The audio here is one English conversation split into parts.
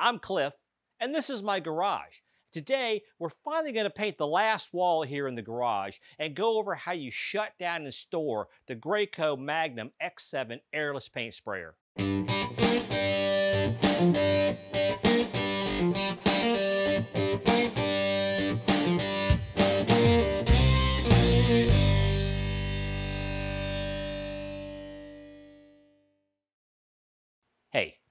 I'm Cliff, and this is my garage. Today, we're finally going to paint the last wall here in the garage and go over how you shut down and store the Graco Magnum X7 airless paint sprayer.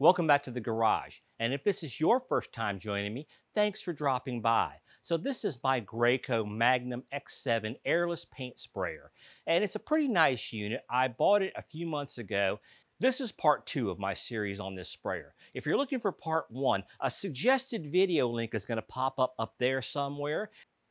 Welcome back to the garage. And if this is your first time joining me, thanks for dropping by. So this is my Graco Magnum X7 airless paint sprayer. And it's a pretty nice unit. I bought it a few months ago. This is part two of my series on this sprayer. If you're looking for part one, a suggested video link is gonna pop up up there somewhere.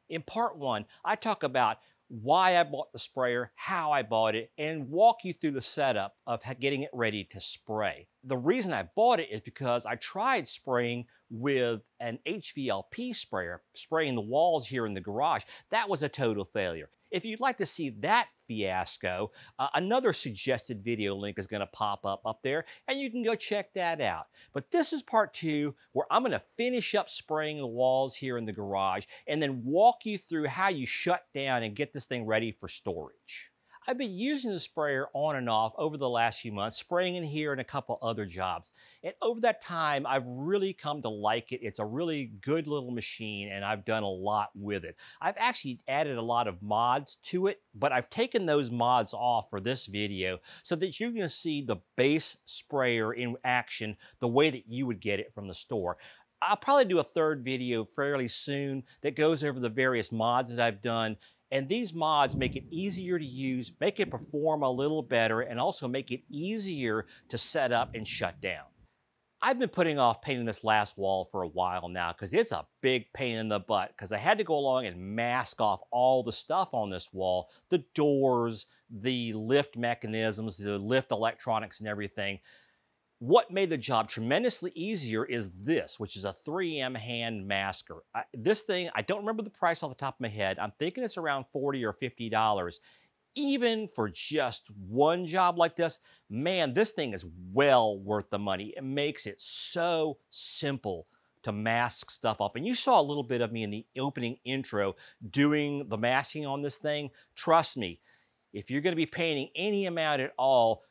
In part one, I talk about why I bought the sprayer, how I bought it, and walk you through the setup of getting it ready to spray. The reason I bought it is because I tried spraying with an HVLP sprayer, spraying the walls here in the garage. That was a total failure. If you'd like to see that fiasco, uh, another suggested video link is going to pop up up there, and you can go check that out. But this is part two, where I'm going to finish up spraying the walls here in the garage, and then walk you through how you shut down and get this thing ready for storage. I've been using the sprayer on and off over the last few months, spraying in here and a couple other jobs. And over that time, I've really come to like it. It's a really good little machine and I've done a lot with it. I've actually added a lot of mods to it, but I've taken those mods off for this video so that you can see the base sprayer in action the way that you would get it from the store. I'll probably do a third video fairly soon that goes over the various mods that I've done and these mods make it easier to use, make it perform a little better, and also make it easier to set up and shut down. I've been putting off painting this last wall for a while now because it's a big pain in the butt because I had to go along and mask off all the stuff on this wall, the doors, the lift mechanisms, the lift electronics and everything. What made the job tremendously easier is this, which is a 3M hand masker. I, this thing, I don't remember the price off the top of my head. I'm thinking it's around 40 or $50. Even for just one job like this, man, this thing is well worth the money. It makes it so simple to mask stuff off. And you saw a little bit of me in the opening intro doing the masking on this thing. Trust me, if you're going to be painting any amount at all,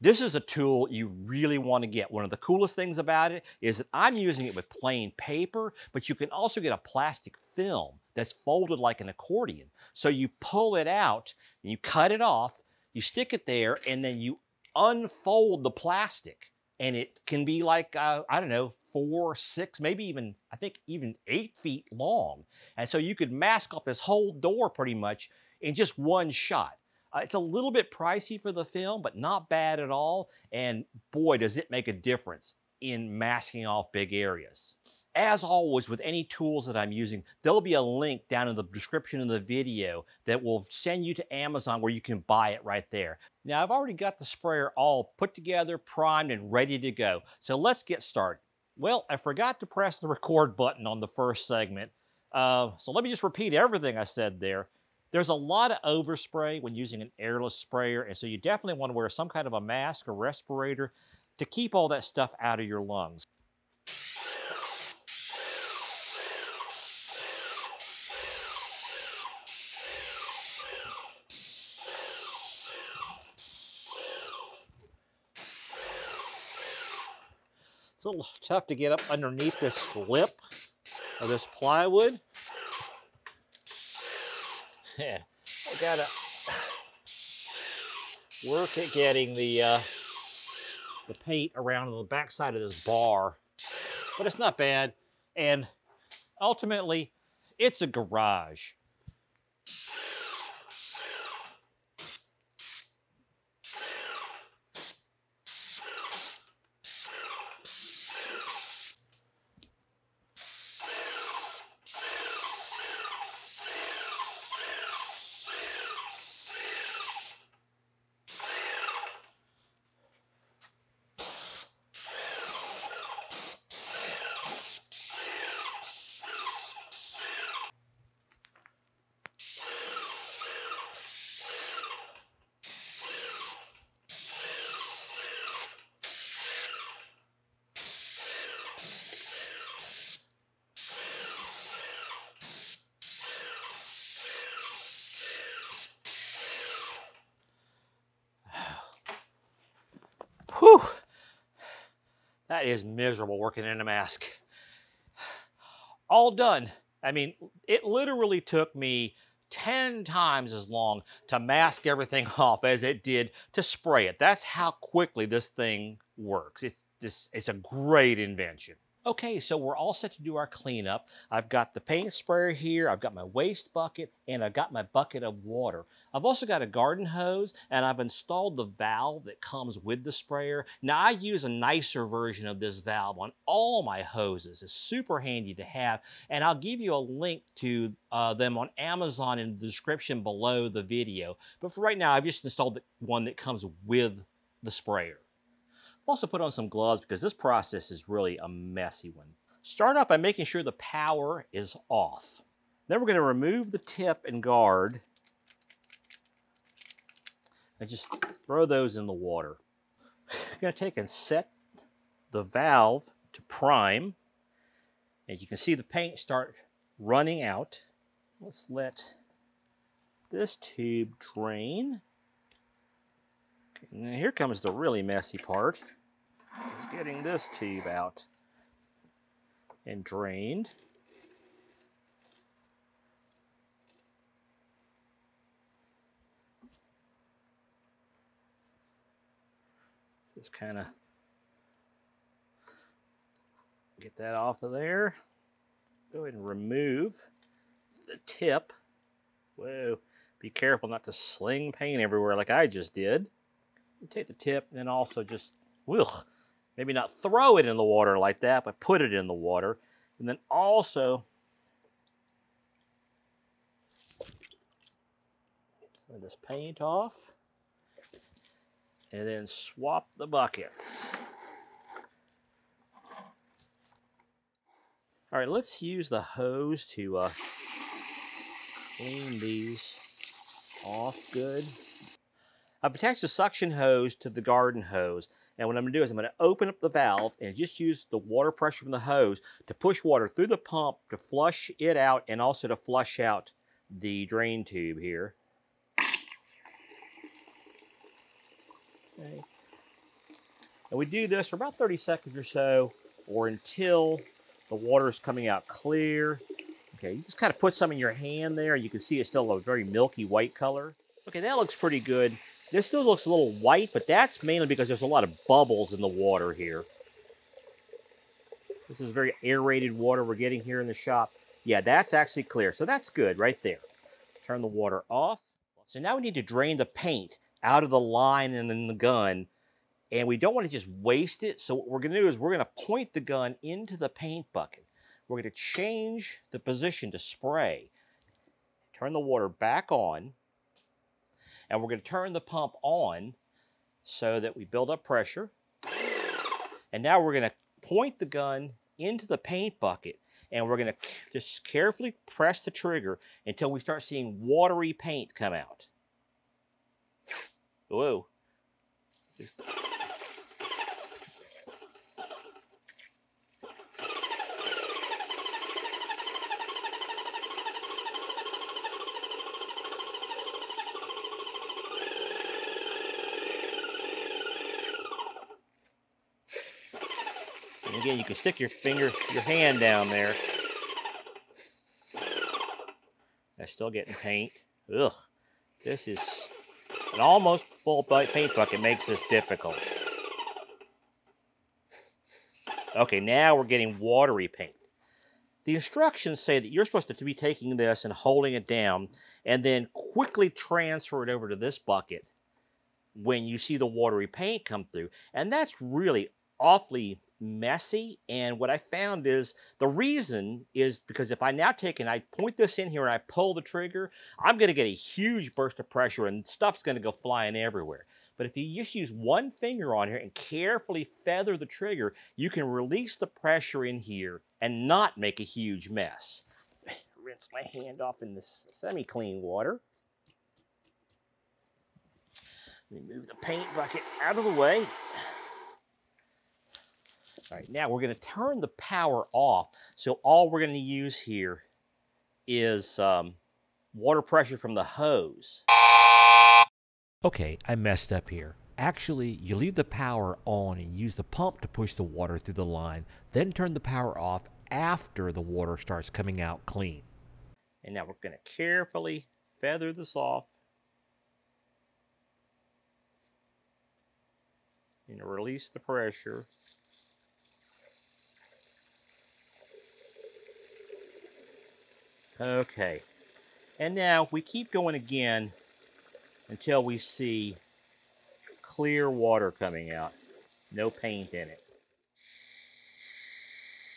this is a tool you really want to get. One of the coolest things about it is that I'm using it with plain paper, but you can also get a plastic film that's folded like an accordion. So you pull it out and you cut it off, you stick it there, and then you unfold the plastic. And it can be like, uh, I don't know, four, six, maybe even, I think even eight feet long. And so you could mask off this whole door pretty much in just one shot. Uh, it's a little bit pricey for the film, but not bad at all. And boy, does it make a difference in masking off big areas. As always, with any tools that I'm using, there'll be a link down in the description of the video that will send you to Amazon where you can buy it right there. Now, I've already got the sprayer all put together, primed, and ready to go. So let's get started. Well, I forgot to press the record button on the first segment. Uh, so let me just repeat everything I said there. There's a lot of overspray when using an airless sprayer, and so you definitely want to wear some kind of a mask or respirator to keep all that stuff out of your lungs. It's a little tough to get up underneath this lip of this plywood. I gotta work at getting the uh, the paint around on the backside of this bar, but it's not bad. And ultimately, it's a garage. That is miserable working in a mask. All done. I mean, it literally took me 10 times as long to mask everything off as it did to spray it. That's how quickly this thing works. It's just, it's a great invention. Okay, so we're all set to do our cleanup. I've got the paint sprayer here, I've got my waste bucket, and I've got my bucket of water. I've also got a garden hose, and I've installed the valve that comes with the sprayer. Now, I use a nicer version of this valve on all my hoses. It's super handy to have, and I'll give you a link to uh, them on Amazon in the description below the video. But for right now, I've just installed the one that comes with the sprayer. I've also put on some gloves because this process is really a messy one. Start off by making sure the power is off. Then we're going to remove the tip and guard and just throw those in the water. I'm going to take and set the valve to prime. As you can see the paint start running out. Let's let this tube drain. Okay, here comes the really messy part is getting this tube out and drained. Just kind of get that off of there. Go ahead and remove the tip. Whoa, be careful not to sling paint everywhere like I just did. Take the tip and also just, ugh, Maybe not throw it in the water like that, but put it in the water. And then also, turn this paint off. And then swap the buckets. All right, let's use the hose to uh, clean these off good. I've attached the suction hose to the garden hose. And what I'm going to do is I'm going to open up the valve and just use the water pressure from the hose to push water through the pump to flush it out and also to flush out the drain tube here. Okay. And we do this for about 30 seconds or so or until the water is coming out clear. Okay, you just kind of put some in your hand there. You can see it's still a very milky white color. Okay, that looks pretty good. This still looks a little white, but that's mainly because there's a lot of bubbles in the water here. This is very aerated water we're getting here in the shop. Yeah, that's actually clear. So that's good right there. Turn the water off. So now we need to drain the paint out of the line and then the gun. And we don't want to just waste it. So what we're going to do is we're going to point the gun into the paint bucket. We're going to change the position to spray. Turn the water back on. And we're going to turn the pump on so that we build up pressure. And now we're going to point the gun into the paint bucket and we're going to just carefully press the trigger until we start seeing watery paint come out. Whoa. Again, you can stick your finger, your hand down there. That's still getting paint. Ugh. This is an almost full paint bucket makes this difficult. Okay, now we're getting watery paint. The instructions say that you're supposed to be taking this and holding it down and then quickly transfer it over to this bucket when you see the watery paint come through. And that's really awfully messy. And what I found is the reason is because if I now take and I point this in here and I pull the trigger, I'm going to get a huge burst of pressure and stuff's going to go flying everywhere. But if you just use one finger on here and carefully feather the trigger, you can release the pressure in here and not make a huge mess. Rinse my hand off in this semi-clean water. Let me move the paint bucket out of the way. All right, now we're going to turn the power off. So all we're going to use here is um, water pressure from the hose. Okay, I messed up here. Actually, you leave the power on and use the pump to push the water through the line, then turn the power off after the water starts coming out clean. And now we're going to carefully feather this off and release the pressure. Okay. And now we keep going again until we see clear water coming out. No paint in it.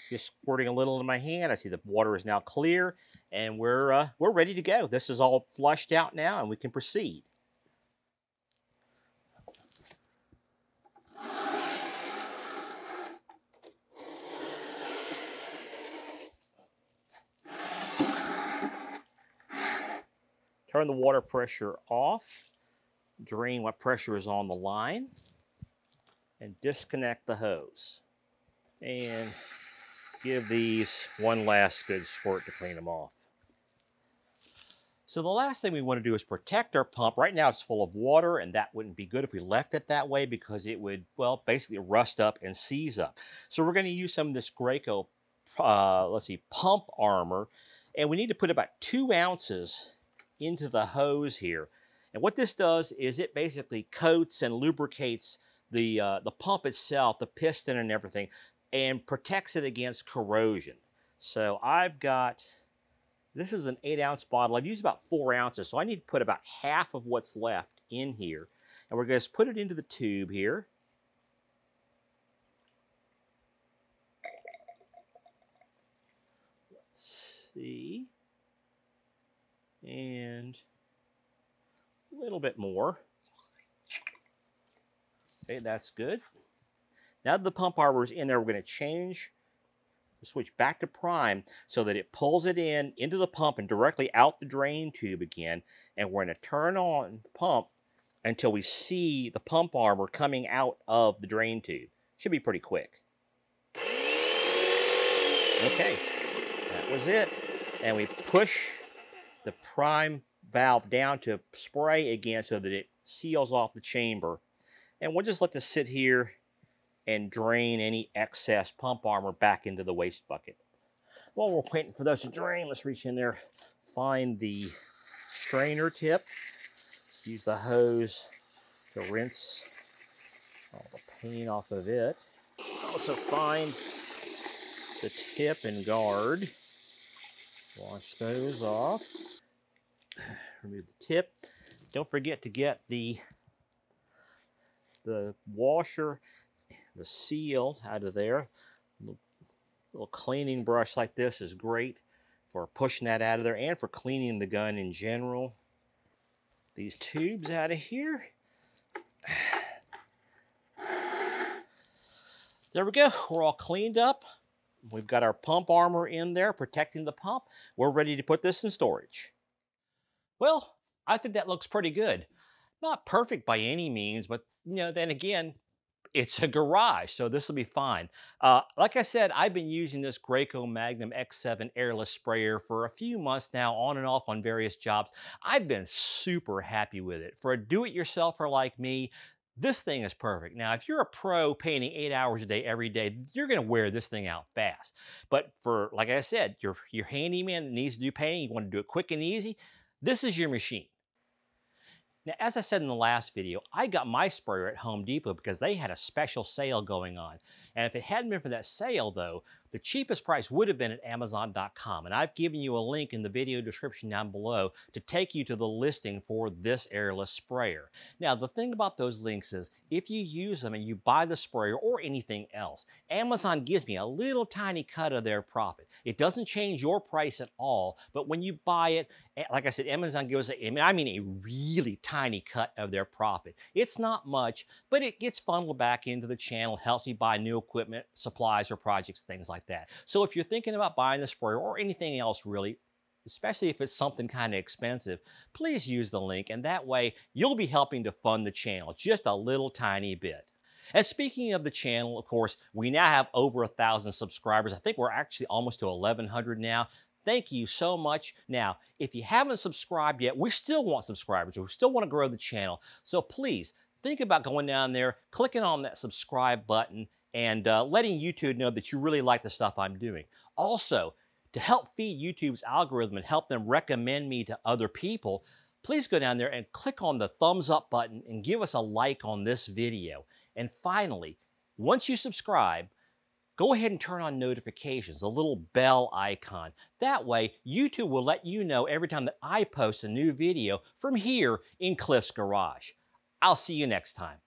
Just squirting a little in my hand. I see the water is now clear and we're, uh, we're ready to go. This is all flushed out now and we can proceed. Turn the water pressure off, drain what pressure is on the line, and disconnect the hose. And give these one last good squirt to clean them off. So the last thing we want to do is protect our pump. Right now it's full of water and that wouldn't be good if we left it that way because it would, well, basically rust up and seize up. So we're going to use some of this Graco, uh, let's see, pump armor. And we need to put about two ounces into the hose here. And what this does is it basically coats and lubricates the, uh, the pump itself, the piston and everything, and protects it against corrosion. So I've got this is an eight ounce bottle. I've used about four ounces, so I need to put about half of what's left in here. And we're going to put it into the tube here. Let's see. And a little bit more. Okay, that's good. Now that the pump armor is in there, we're going to change the switch back to prime so that it pulls it in into the pump and directly out the drain tube again. And we're going to turn on the pump until we see the pump armor coming out of the drain tube. Should be pretty quick. Okay, that was it. And we push the prime valve down to spray again so that it seals off the chamber. And we'll just let this sit here and drain any excess pump armor back into the waste bucket. While we're waiting for those to drain, let's reach in there, find the strainer tip, use the hose to rinse all the paint off of it. Also find the tip and guard, wash those off, remove the tip. Don't forget to get the the washer the seal out of there. A little cleaning brush like this is great for pushing that out of there and for cleaning the gun in general. These tubes out of here. There we go. We're all cleaned up. We've got our pump armor in there protecting the pump. We're ready to put this in storage. Well, I think that looks pretty good. Not perfect by any means, but you know, then again, it's a garage, so this will be fine. Uh, like I said, I've been using this Graco Magnum X7 airless sprayer for a few months now, on and off on various jobs. I've been super happy with it. For a do-it-yourselfer like me, this thing is perfect. Now, if you're a pro painting eight hours a day every day, you're to wear this thing out fast. But for, like I said, your, your handyman that needs to do painting, you want to do it quick and easy, this is your machine. Now, as I said in the last video, I got my sprayer at Home Depot because they had a special sale going on. And if it hadn't been for that sale, though, the cheapest price would have been at Amazon.com. And I've given you a link in the video description down below to take you to the listing for this airless sprayer. Now, the thing about those links is if you use them and you buy the sprayer or anything else, Amazon gives me a little tiny cut of their profit. It doesn't change your price at all, but when you buy it, eh, like I said, Amazon gives, a, I mean, a really tiny cut of their profit. It's not much, but it gets funneled back into the channel, helps me buy new equipment, supplies, or projects, things like that. So if you're thinking about buying the sprayer or anything else really, especially if it's something kind of expensive, please use the link and that way you'll be helping to fund the channel just a little tiny bit. And speaking of the channel, of course, we now have over a thousand subscribers. I think we're actually almost to 1,100 now. Thank you so much. Now, if you haven't subscribed yet, we still want subscribers. We still want to grow the channel. So please think about going down there, clicking on that subscribe button, and uh, letting YouTube know that you really like the stuff I'm doing. Also, to help feed YouTube's algorithm and help them recommend me to other people, please go down there and click on the thumbs up button and give us a like on this video. And finally, once you subscribe, go ahead and turn on notifications, the little bell icon. That way, YouTube will let you know every time that I post a new video from here in Cliff's Garage. I'll see you next time.